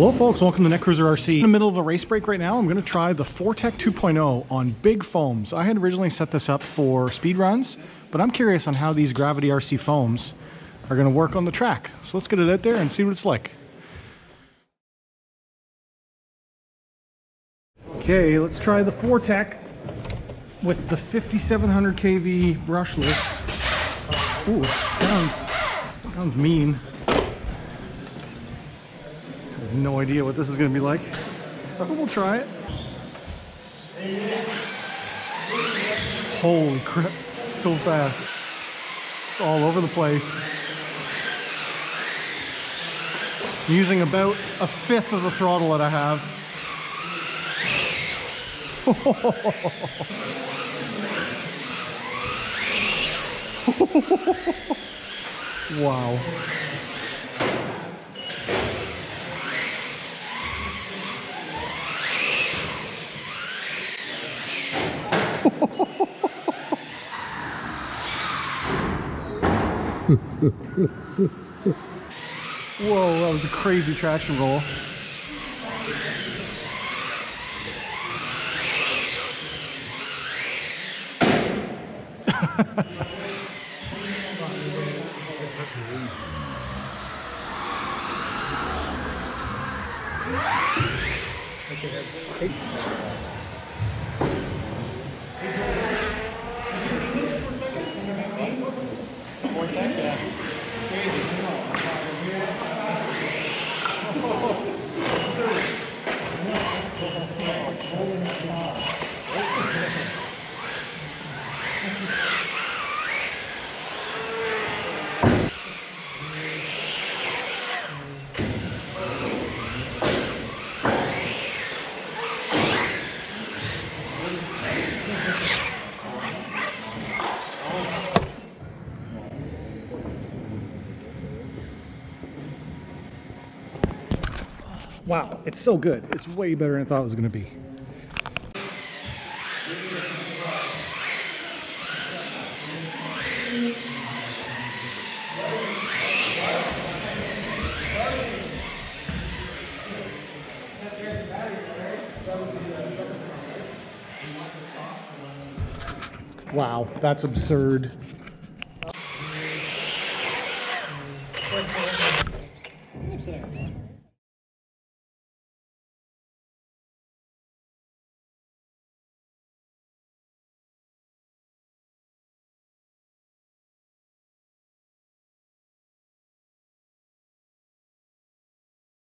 Hello folks, welcome to Netcruzer RC. In the middle of a race break right now, I'm gonna try the 4-TEC 2.0 on big foams. I had originally set this up for speed runs, but I'm curious on how these Gravity RC foams are gonna work on the track. So let's get it out there and see what it's like. Okay, let's try the 4-TEC with the 5700 kV brushless. Ooh, sounds, sounds mean no idea what this is going to be like. But we'll try it. Holy crap, so fast. It's all over the place. I'm using about a fifth of the throttle that I have. wow. Whoa, that was a crazy traction roll. Wow, it's so good. It's way better than I thought it was going to be. Wow, that's absurd.